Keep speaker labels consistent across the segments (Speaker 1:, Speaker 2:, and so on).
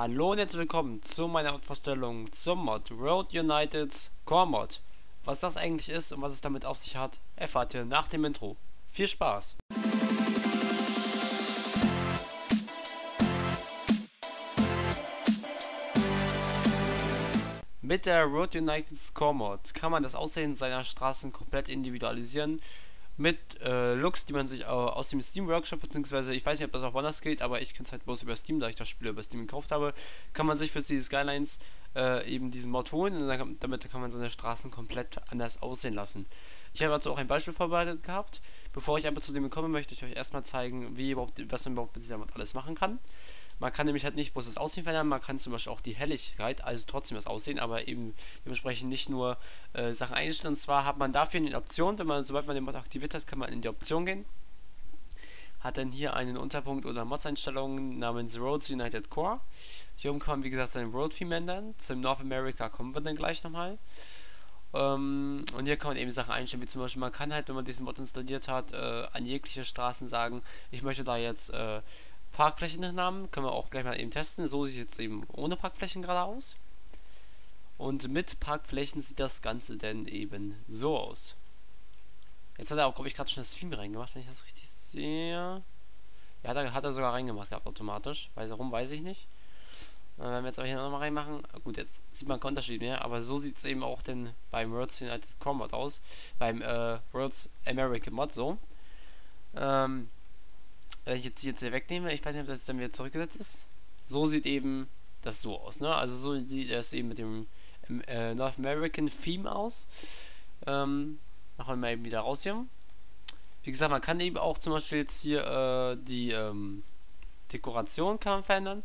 Speaker 1: Hallo und herzlich willkommen zu meiner Vorstellung zum Mod Road United's Core Mod. Was das eigentlich ist und was es damit auf sich hat, erfahrt ihr nach dem Intro. Viel Spaß! Mit der Road United's Core Mod kann man das Aussehen seiner Straßen komplett individualisieren mit äh, Looks, die man sich äh, aus dem Steam Workshop, beziehungsweise ich weiß nicht, ob das auch woanders geht, aber ich kenne es halt bloß über Steam, da ich das Spiel über Steam gekauft habe, kann man sich für diese Skylines äh, eben diesen Mod holen und dann, damit kann man seine Straßen komplett anders aussehen lassen. Ich habe dazu auch ein Beispiel vorbereitet gehabt. Bevor ich aber zu dem komme, möchte ich euch erstmal zeigen, wie überhaupt, was man überhaupt mit dieser Mod alles machen kann. Man kann nämlich halt nicht bloß das Aussehen verändern, man kann zum Beispiel auch die Helligkeit, also trotzdem das Aussehen, aber eben dementsprechend nicht nur äh, Sachen einstellen. Und zwar hat man dafür eine Option, wenn man, sobald man den Mod aktiviert hat, kann man in die Option gehen. Hat dann hier einen Unterpunkt oder Mods-Einstellungen namens Roads United Core. Hier oben kann man wie gesagt seinen Road Theme ändern. Zum North America kommen wir dann gleich nochmal. Ähm, und hier kann man eben Sachen einstellen, wie zum Beispiel, man kann halt, wenn man diesen Mod installiert hat, äh, an jegliche Straßen sagen, ich möchte da jetzt äh, Parkflächennamen können wir auch gleich mal eben testen. So sieht es jetzt eben ohne Parkflächen gerade aus. Und mit Parkflächen sieht das Ganze dann eben so aus. Jetzt hat er auch, glaube ich, gerade schon das Theme reingemacht, wenn ich das richtig sehe. Ja, da hat er sogar reingemacht gehabt automatisch. Weiß warum, weiß ich nicht. Äh, wenn wir jetzt aber hier nochmal reinmachen, gut, jetzt sieht man keinen Unterschied mehr, aber so sieht es eben auch denn beim Worlds United Core Mod aus. Beim äh, Worlds American Mod so. Ähm, wenn ich jetzt, jetzt hier wegnehme, ich weiß nicht, ob das dann wieder zurückgesetzt ist. So sieht eben das so aus, ne? Also so sieht das eben mit dem äh, North American Theme aus. Ähm, machen wir mal eben wieder raus hier. Wie gesagt, man kann eben auch zum Beispiel jetzt hier äh, die ähm, Dekoration kann verändern.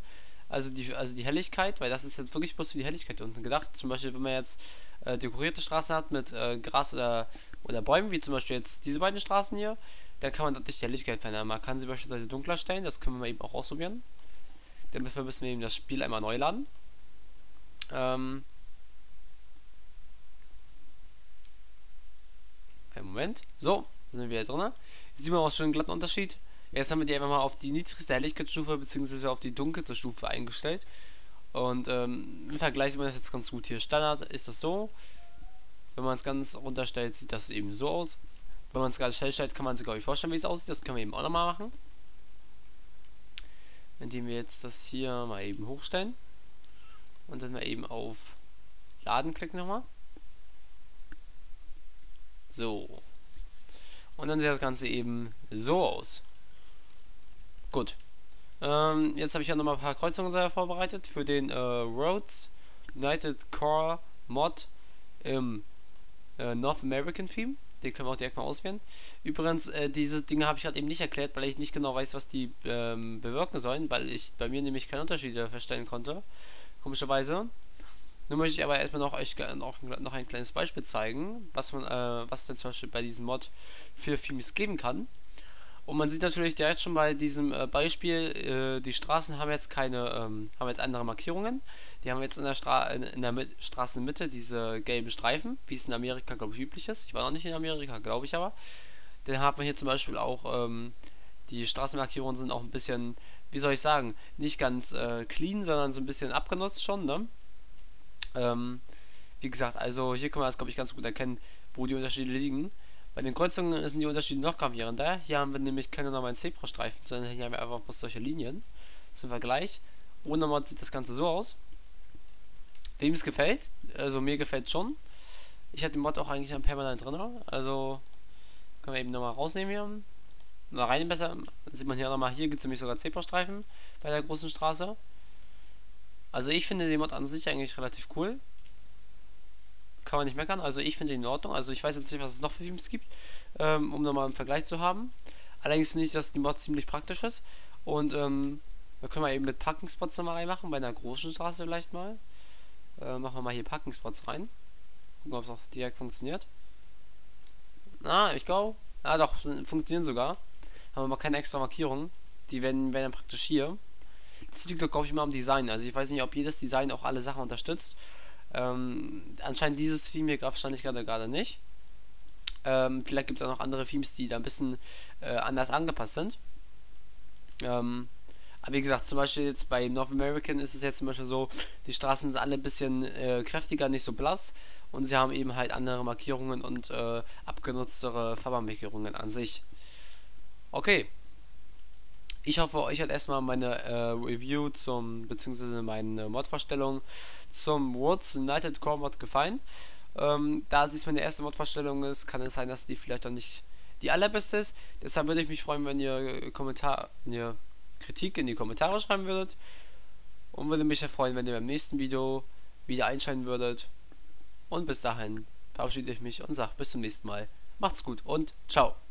Speaker 1: Also die, also die Helligkeit, weil das ist jetzt wirklich bloß für die Helligkeit unten gedacht. Zum Beispiel, wenn man jetzt äh, dekorierte Straßen hat mit äh, Gras oder, oder Bäumen, wie zum Beispiel jetzt diese beiden Straßen hier, dann kann man dadurch die Helligkeit verändern. Man kann sie beispielsweise dunkler stellen, das können wir eben auch ausprobieren. Dafür müssen wir eben das Spiel einmal neu laden. Ähm einen Moment. So, sind wir drin. Jetzt sieht man auch schon einen glatten Unterschied. Jetzt haben wir die einfach mal auf die niedrigste Helligkeitsstufe bzw. auf die dunkelste Stufe eingestellt. Und ähm, im Vergleich sieht man das jetzt ganz gut hier. Standard ist das so. Wenn man es ganz runterstellt, sieht das eben so aus. Wenn man es gerade schnell stellt, kann man sich, glaube ich, vorstellen, wie es aussieht. Das können wir eben auch nochmal machen. Indem wir jetzt das hier mal eben hochstellen. Und dann mal eben auf Laden klicken nochmal. So. Und dann sieht das Ganze eben so aus. Gut. Ähm, jetzt habe ich ja nochmal ein paar Kreuzungen vorbereitet für den äh, Roads United Core Mod im äh, North American Theme. Den können wir auch direkt mal auswählen. Übrigens, äh, diese Dinge habe ich halt eben nicht erklärt, weil ich nicht genau weiß, was die ähm, bewirken sollen, weil ich bei mir nämlich keine Unterschiede feststellen konnte. Komischerweise. Nun möchte ich aber erstmal noch euch noch, noch ein kleines Beispiel zeigen, was man, äh, was denn zum Beispiel bei diesem Mod für Themes geben kann. Und man sieht natürlich direkt schon bei diesem äh, Beispiel, äh, die Straßen haben jetzt keine, ähm, haben jetzt andere Markierungen. Die haben jetzt in der, Stra in, der Mi Straßenmitte diese gelben Streifen, wie es in Amerika, glaube ich, üblich ist. Ich war noch nicht in Amerika, glaube ich aber. Dann hat man hier zum Beispiel auch, ähm, die Straßenmarkierungen sind auch ein bisschen, wie soll ich sagen, nicht ganz äh, clean, sondern so ein bisschen abgenutzt schon, ne? Ähm, wie gesagt, also hier kann man das, glaube ich, ganz gut erkennen, wo die Unterschiede liegen. Bei den Kreuzungen sind die Unterschiede noch gravierender. Hier haben wir nämlich keine normalen Zebrastreifen, sondern hier haben wir einfach bloß solche Linien. Zum Vergleich. Ohne Mod sieht das Ganze so aus. Wem es gefällt, also mir gefällt schon. Ich hatte den Mod auch eigentlich permanent drin. Also können wir eben nochmal rausnehmen hier. Mal rein besser. Dann sieht man hier nochmal, hier gibt es nämlich sogar Zebrastreifen bei der großen Straße. Also ich finde den Mod an sich eigentlich relativ cool kann man nicht meckern. Also ich finde ihn in Ordnung. Also ich weiß jetzt nicht, was es noch für Teams gibt, ähm, um nochmal einen Vergleich zu haben. Allerdings finde ich, dass die Mod ziemlich praktisch ist. Und ähm, da können wir eben mit Parking-Spots nochmal reinmachen, bei einer großen Straße vielleicht mal. Äh, machen wir mal hier Parking-Spots rein. Gucken, ob es auch direkt funktioniert. Na, ich glaube. Ja, doch, funktionieren sogar. Haben wir mal keine extra Markierungen. Die werden, werden dann praktisch hier. Das liegt, glaube ich, immer am Design. Also ich weiß nicht, ob jedes Design auch alle Sachen unterstützt. Ähm, anscheinend dieses Theme hier wahrscheinlich gerade gerade nicht. Ähm, vielleicht gibt es auch noch andere Themes, die da ein bisschen äh, anders angepasst sind. Ähm, Aber wie gesagt, zum Beispiel jetzt bei North American ist es jetzt zum Beispiel so, die Straßen sind alle ein bisschen äh, kräftiger, nicht so blass. Und sie haben eben halt andere Markierungen und äh, abgenutztere Farbenmarkierungen an sich. Okay. Ich hoffe, euch hat erstmal meine äh, Review zum, beziehungsweise meine Modvorstellung zum Words United Core Mod gefallen. Ähm, da dies meine erste Modvorstellung ist, kann es sein, dass die vielleicht auch nicht die allerbeste ist. Deshalb würde ich mich freuen, wenn ihr Kommentar, wenn ihr Kritik in die Kommentare schreiben würdet. Und würde mich freuen, wenn ihr beim nächsten Video wieder einschalten würdet. Und bis dahin verabschiede ich mich und sage bis zum nächsten Mal. Macht's gut und ciao.